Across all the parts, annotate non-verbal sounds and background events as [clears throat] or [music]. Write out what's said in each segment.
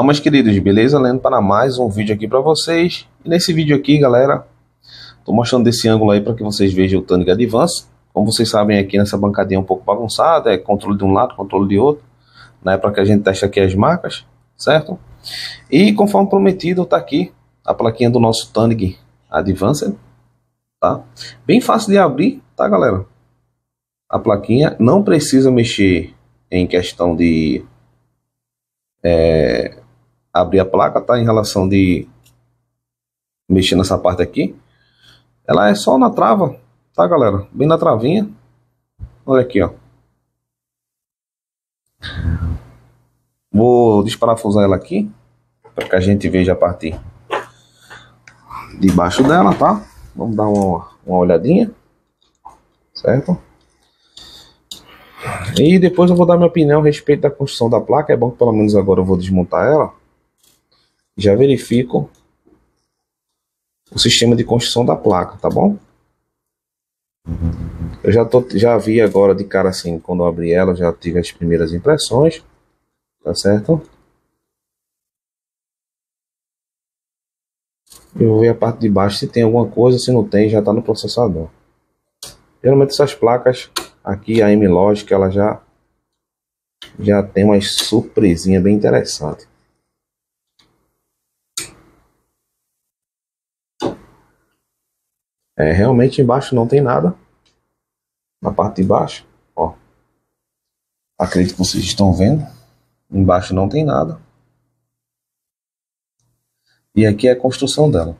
Olá meus queridos, beleza? Lendo para mais um vídeo aqui para vocês. E nesse vídeo aqui, galera, tô mostrando desse ângulo aí para que vocês vejam o Tânica Advance. Como vocês sabem aqui nessa bancadinha é um pouco bagunçada, é controle de um lado, controle de outro, né, para que a gente teste aqui as marcas, certo? E conforme prometido, tá aqui a plaquinha do nosso Tânica Advance, tá? Bem fácil de abrir, tá, galera? A plaquinha não precisa mexer em questão de é, abrir a placa, tá? Em relação de mexer nessa parte aqui. Ela é só na trava, tá, galera? Bem na travinha. Olha aqui, ó. Vou desparafusar ela aqui, para que a gente veja a parte de baixo dela, tá? Vamos dar uma, uma olhadinha, certo? E depois eu vou dar minha opinião a respeito da construção da placa. É bom que pelo menos agora eu vou desmontar ela. Já verifico o sistema de construção da placa, tá bom? Eu já, tô, já vi agora de cara assim, quando eu abri ela, já tive as primeiras impressões. Tá certo? Eu vou ver a parte de baixo se tem alguma coisa, se não tem, já está no processador. Geralmente essas placas Aqui a M-Logic ela já já tem uma surpresinha bem interessante. É, realmente embaixo não tem nada. Na parte de baixo, ó. Acredito que vocês estão vendo. Embaixo não tem nada. E aqui é a construção dela.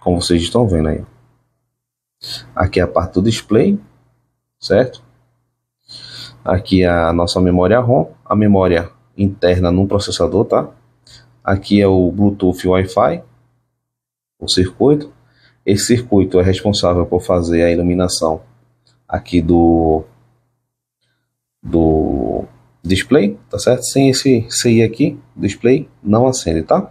Como vocês estão vendo aí. Aqui é a parte do display certo? Aqui é a nossa memória ROM, a memória interna no processador, tá? Aqui é o Bluetooth Wi-Fi, o circuito. Esse circuito é responsável por fazer a iluminação aqui do do display, tá certo? Sem esse CI aqui, display não acende, tá?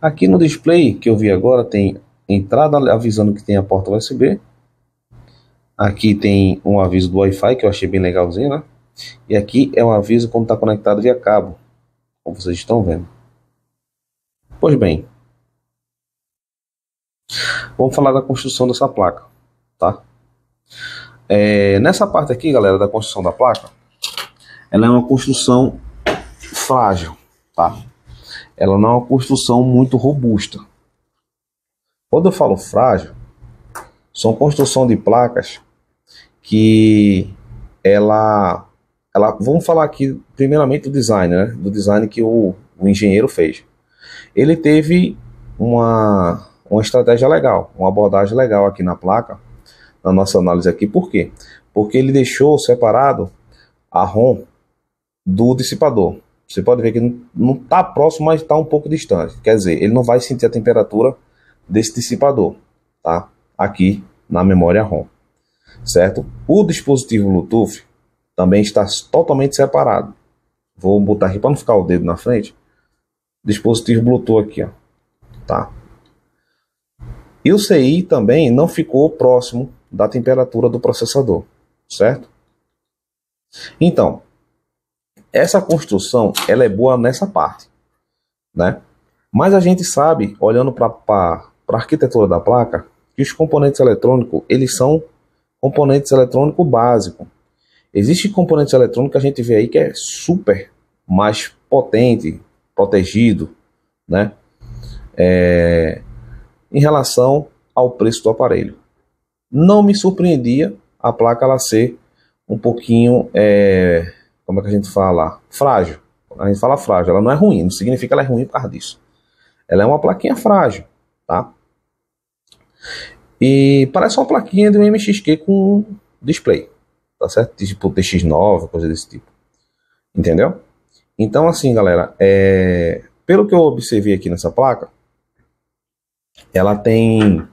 Aqui no display que eu vi agora tem entrada avisando que tem a porta USB, Aqui tem um aviso do Wi-Fi que eu achei bem legalzinho, né? E aqui é um aviso como está conectado via cabo, como vocês estão vendo. Pois bem, vamos falar da construção dessa placa, tá? É, nessa parte aqui, galera, da construção da placa, ela é uma construção frágil, tá? Ela não é uma construção muito robusta. Quando eu falo frágil, são construção de placas que ela, ela vamos falar aqui primeiramente do design, né? Do design que o, o engenheiro fez. Ele teve uma, uma estratégia legal, uma abordagem legal aqui na placa, na nossa análise aqui. Por quê? Porque ele deixou separado a ROM do dissipador. Você pode ver que não está próximo, mas está um pouco distante. Quer dizer, ele não vai sentir a temperatura desse dissipador, tá? aqui na memória ROM, certo? O dispositivo Bluetooth também está totalmente separado. Vou botar aqui para não ficar o dedo na frente. Dispositivo Bluetooth aqui, ó, tá? E o CI também não ficou próximo da temperatura do processador, certo? Então, essa construção ela é boa nessa parte, né? Mas a gente sabe, olhando para a arquitetura da placa, que os componentes eletrônicos, eles são componentes eletrônicos básicos. Existem componentes eletrônicos que a gente vê aí que é super mais potente, protegido, né? É, em relação ao preço do aparelho. Não me surpreendia a placa ela ser um pouquinho, é, como é que a gente fala? Frágil. A gente fala frágil, ela não é ruim, não significa que ela é ruim por causa disso. Ela é uma plaquinha frágil, tá? E parece uma plaquinha do MXQ com display, tá certo? Tipo TX9, coisa desse tipo. Entendeu? Então, assim, galera, é... pelo que eu observei aqui nessa placa, ela tem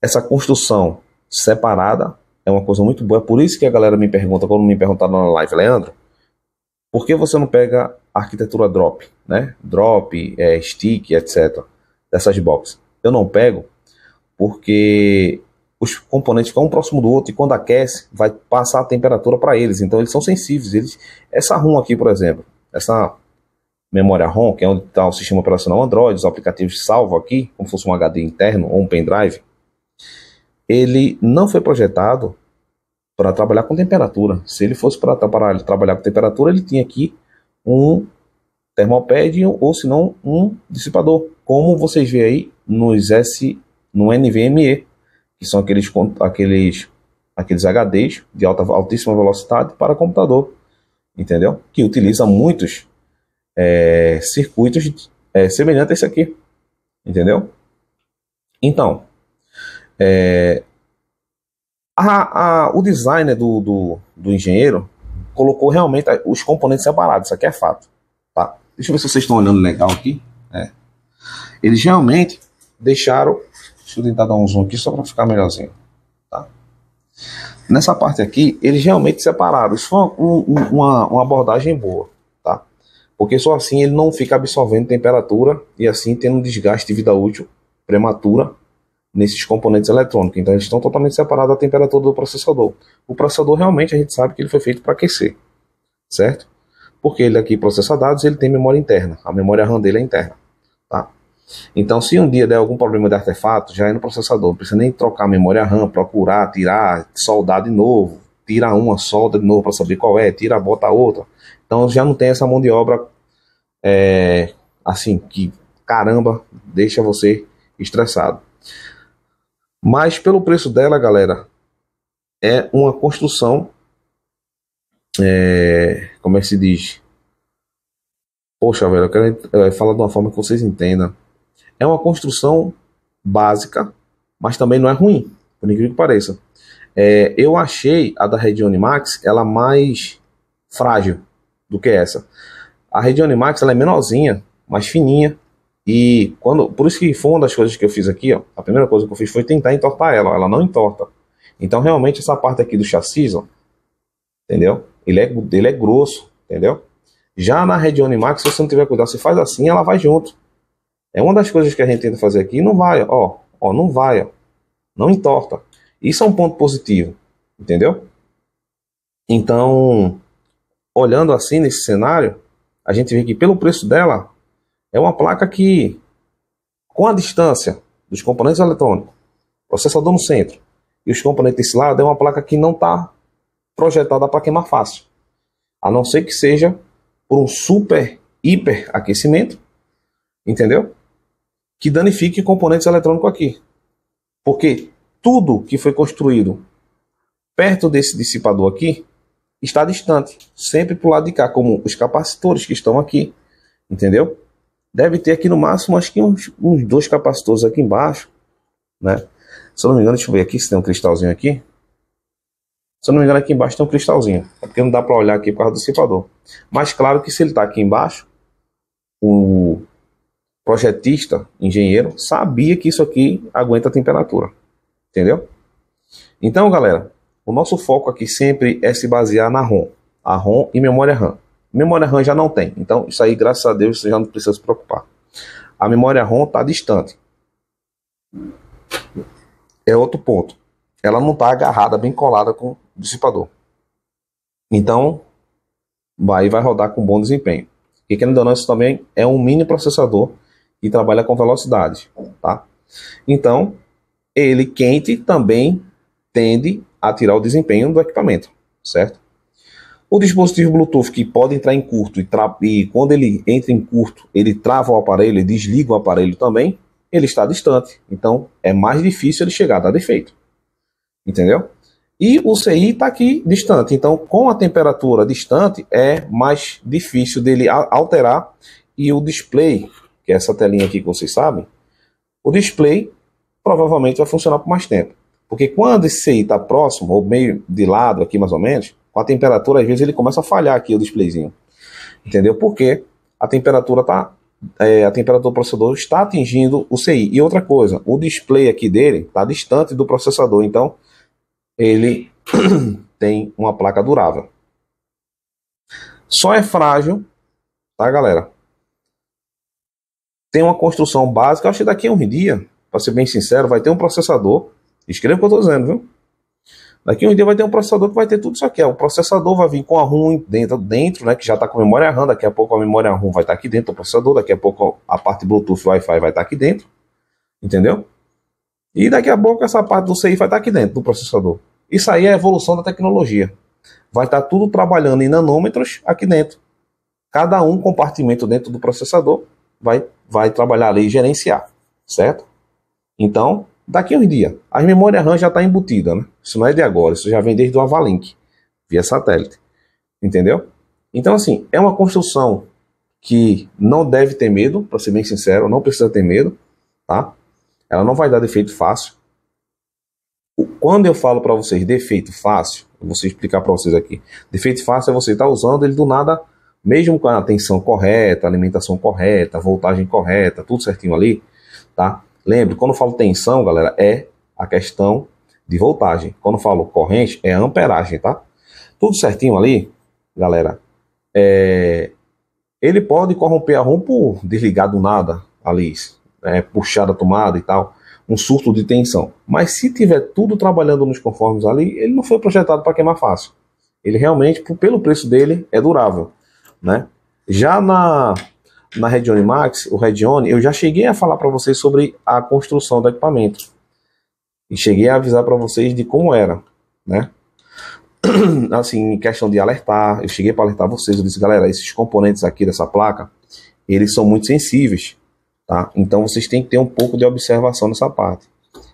essa construção separada, é uma coisa muito boa. É por isso que a galera me pergunta, quando me perguntaram na live, Leandro, por que você não pega a arquitetura drop, né? Drop, é, stick, etc. Dessas boxes. Eu não pego porque os componentes ficam um próximo do outro e quando aquece vai passar a temperatura para eles, então eles são sensíveis. Eles, essa ROM aqui, por exemplo, essa memória ROM, que é onde está o sistema operacional Android, os aplicativos salvo aqui, como se fosse um HD interno ou um pendrive, ele não foi projetado para trabalhar com temperatura. Se ele fosse para trabalhar, trabalhar com temperatura, ele tinha aqui um termopad ou se não um dissipador, como vocês veem aí nos S, no NVMe, que são aqueles, aqueles, aqueles HDs de alta, altíssima velocidade para computador, entendeu? Que utiliza muitos é, circuitos é, semelhantes a esse aqui, entendeu? Então, é, a, a, o designer do, do, do, engenheiro colocou realmente os componentes separados, isso aqui é fato. Tá? Deixa eu ver se vocês estão olhando legal aqui. É. Eles realmente deixaram. Deixa eu tentar dar um zoom aqui só para ficar melhorzinho. Tá? Nessa parte aqui, eles realmente separaram. Isso foi um, uma, uma abordagem boa. Porque só assim ele não fica absorvendo temperatura e assim tendo um desgaste de vida útil prematura nesses componentes eletrônicos. Então eles estão totalmente separados da temperatura do processador. O processador realmente a gente sabe que ele foi feito para aquecer, certo? Porque ele aqui processa dados, ele tem memória interna. A memória RAM dele é interna, tá? Então, se um dia der algum problema de artefato, já é no processador. Não precisa nem trocar a memória RAM, procurar, tirar, soldar de novo. Tira uma, solda de novo para saber qual é, tira, bota outra. Então já não tem essa mão de obra é, assim que caramba deixa você estressado. Mas pelo preço dela, galera, é uma construção. É, como é que se diz? Poxa, velho, eu quero é, falar de uma forma que vocês entendam. É uma construção básica, mas também não é ruim, por incrível que pareça. É, eu achei a da Region Max ela mais frágil do que essa. A Region Max ela é menorzinha, mais fininha, e quando, por isso que foi uma das coisas que eu fiz aqui, ó, a primeira coisa que eu fiz foi tentar entortar ela, ó, ela não entorta. Então realmente essa parte aqui do chassi, ó, entendeu? Ele é, ele é grosso, entendeu? Já na Redione Max, se você não tiver cuidado, você faz assim, ela vai junto. É uma das coisas que a gente tenta fazer aqui, não vai, ó, ó, não vai, ó, não entorta. Isso é um ponto positivo, entendeu? Então, olhando assim nesse cenário, a gente vê que pelo preço dela, é uma placa que, com a distância dos componentes eletrônicos, processador no centro e os componentes desse lado, é uma placa que não está projetada para queimar fácil. A não ser que seja por um super hiper aquecimento, entendeu? Que danifique componentes eletrônicos aqui. Porque tudo que foi construído perto desse dissipador aqui está distante, sempre para o lado de cá, como os capacitores que estão aqui, entendeu? Deve ter aqui no máximo, acho que uns, uns dois capacitores aqui embaixo, né? Se eu não me engano, deixa eu ver aqui se tem um cristalzinho aqui. Se eu não me engano, aqui embaixo tem um cristalzinho. É porque não dá para olhar aqui por causa do dissipador. Mas claro que se ele está aqui embaixo, o projetista, engenheiro, sabia que isso aqui aguenta a temperatura. Entendeu? Então, galera, o nosso foco aqui sempre é se basear na ROM. A ROM e memória RAM. Memória RAM já não tem. Então, isso aí, graças a Deus, você já não precisa se preocupar. A memória ROM está distante. É outro ponto. Ela não está agarrada, bem colada com o dissipador. Então, vai, vai rodar com bom desempenho. E querendo ou não, isso também é um mini processador que trabalha com velocidade. Tá? Então, ele quente também tende a tirar o desempenho do equipamento, certo? O dispositivo Bluetooth que pode entrar em curto e, e, quando ele entra em curto, ele trava o aparelho, desliga o aparelho também, ele está distante. Então é mais difícil ele chegar a dar defeito. Entendeu? E o CI está aqui distante. Então, com a temperatura distante, é mais difícil dele alterar. E o display, que é essa telinha aqui que vocês sabem, o display provavelmente vai funcionar por mais tempo. Porque quando esse CI está próximo, ou meio de lado aqui mais ou menos, com a temperatura, às vezes ele começa a falhar aqui o displayzinho. Entendeu? Porque a temperatura tá é, a temperatura do processador está atingindo o CI. E outra coisa, o display aqui dele está distante do processador, então ele [clears throat] tem uma placa durável. Só é frágil, tá, galera? Tem uma construção básica, acho que daqui a um dia, para ser bem sincero, vai ter um processador. Escreva o que eu estou dizendo, viu? Daqui um dia vai ter um processador que vai ter tudo isso aqui. O processador vai vir com a ROM dentro, dentro né, que já está com memória RAM. Daqui a pouco a memória RAM vai estar tá aqui dentro do processador. Daqui a pouco a parte Bluetooth Wi-Fi vai estar tá aqui dentro. Entendeu? E daqui a pouco essa parte do CI vai estar tá aqui dentro do processador. Isso aí é a evolução da tecnologia. Vai estar tudo trabalhando em nanômetros aqui dentro. Cada um compartimento dentro do processador vai, vai trabalhar ali e gerenciar. Certo? Então, daqui a uns dias, a memória RAM já está embutida, né? Isso não é de agora, isso já vem desde o Avalink, via satélite. Entendeu? Então, assim, é uma construção que não deve ter medo, para ser bem sincero, não precisa ter medo, tá? Ela não vai dar defeito fácil. Quando eu falo para vocês defeito fácil, eu vou explicar para vocês aqui. Defeito fácil é você estar tá usando ele do nada, mesmo com a tensão correta, alimentação correta, voltagem correta, tudo certinho ali, tá? Lembre, quando eu falo tensão, galera, é a questão de voltagem. Quando eu falo corrente, é amperagem, tá? Tudo certinho ali, galera. É... Ele pode corromper a ROM por desligar do nada ali, é, puxar da tomada e tal, um surto de tensão. Mas se tiver tudo trabalhando nos conformes ali, ele não foi projetado para queimar fácil. Ele realmente, pelo preço dele, é durável, né? Já na na Redione Max, o Redione, eu já cheguei a falar para vocês sobre a construção do equipamento. E cheguei a avisar para vocês de como era, né? [clears throat] Assim, em questão de alertar, eu cheguei para alertar vocês, eu disse, galera, esses componentes aqui dessa placa, eles são muito sensíveis, tá? Então vocês têm que ter um pouco de observação nessa parte,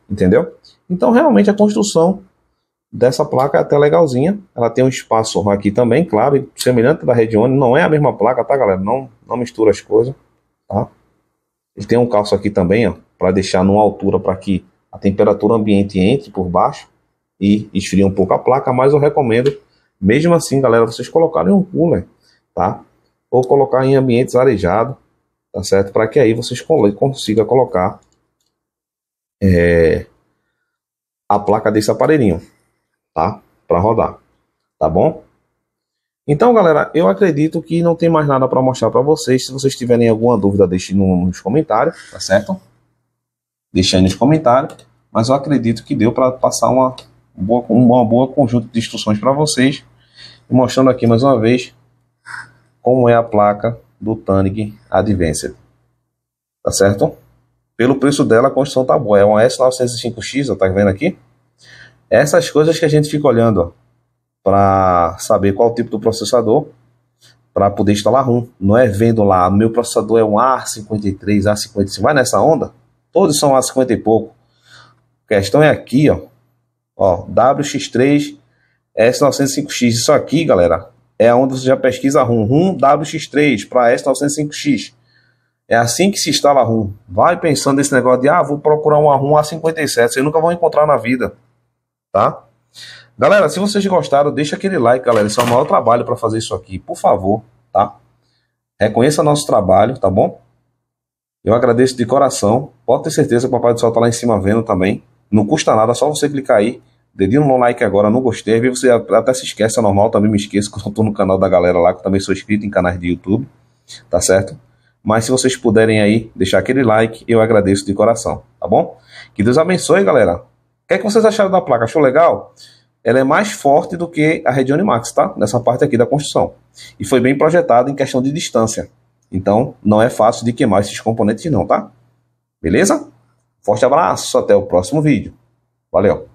entendeu? Então, realmente, a construção dessa placa é até legalzinha. Ela tem um espaço aqui também, claro, semelhante da Redione. Não é a mesma placa, tá, galera? Não, não mistura as coisas, tá? Ele tem um calço aqui também, ó, para deixar numa altura para que a temperatura ambiente entre por baixo e esfrie um pouco a placa, mas eu recomendo, mesmo assim, galera, vocês colocarem um cooler, tá? Ou colocar em ambientes arejados, tá certo? Para que aí vocês consigam colocar é, a placa desse aparelhinho tá? Para rodar, tá bom? Então, galera, eu acredito que não tem mais nada para mostrar para vocês. Se vocês tiverem alguma dúvida, deixe nos comentários, tá certo? Deixe aí nos comentários. Mas eu acredito que deu para passar uma boa, uma boa conjunto de instruções para vocês. E mostrando aqui mais uma vez como é a placa do Tanig Advanced. Tá certo? Pelo preço dela, a construção tá boa. É uma S905X, tá vendo aqui? Essas coisas que a gente fica olhando para saber qual tipo do processador para poder instalar ROM. Não é vendo lá, meu processador é um A53, A55, vai nessa onda? Todos são A50 e pouco. A questão é aqui, ó, ó WX3 S905X. Isso aqui, galera, é onde você já pesquisa ROM. ROM WX3 para S905X. É assim que se instala ROM. Vai pensando nesse negócio de, ah, vou procurar uma ROM A57. Vocês nunca vão encontrar na vida tá? Galera, se vocês gostaram, deixa aquele like, galera. Isso é o maior trabalho para fazer isso aqui, por favor, tá? Reconheça nosso trabalho, tá bom? Eu agradeço de coração. Pode ter certeza que o Papai do Céu tá lá em cima vendo também. Não custa nada, só você clicar aí. Dedinho no like agora, não gostei. Você até se esquece, é normal, também me esqueço que eu tô no canal da galera lá, que eu também sou inscrito em canais de YouTube, tá certo? Mas se vocês puderem aí deixar aquele like, eu agradeço de coração, tá bom? Que Deus abençoe, galera. O que, é que vocês acharam da placa? Achou legal? Ela é mais forte do que a Redione Max, tá? Nessa parte aqui da construção. E foi bem projetada em questão de distância. Então, não é fácil de queimar esses componentes não, tá? Beleza? Forte abraço, até o próximo vídeo. Valeu!